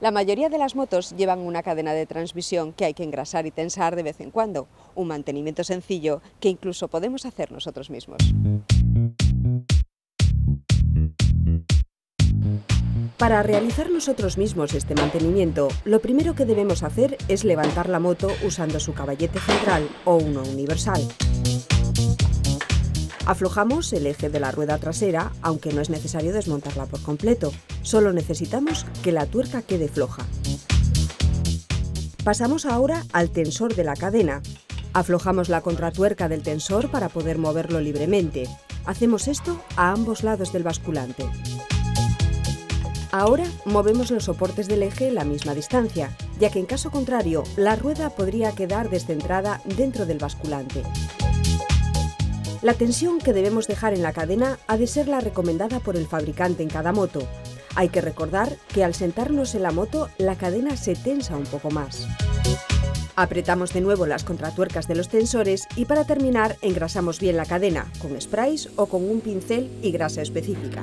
La mayoría de las motos llevan una cadena de transmisión que hay que engrasar y tensar de vez en cuando, un mantenimiento sencillo que incluso podemos hacer nosotros mismos. Para realizar nosotros mismos este mantenimiento, lo primero que debemos hacer es levantar la moto usando su caballete central o uno universal. Aflojamos el eje de la rueda trasera, aunque no es necesario desmontarla por completo. Solo necesitamos que la tuerca quede floja. Pasamos ahora al tensor de la cadena. Aflojamos la contratuerca del tensor para poder moverlo libremente. Hacemos esto a ambos lados del basculante. Ahora movemos los soportes del eje la misma distancia, ya que en caso contrario la rueda podría quedar descentrada dentro del basculante. La tensión que debemos dejar en la cadena ha de ser la recomendada por el fabricante en cada moto. Hay que recordar que al sentarnos en la moto la cadena se tensa un poco más. Apretamos de nuevo las contratuercas de los tensores y para terminar engrasamos bien la cadena con sprays o con un pincel y grasa específica.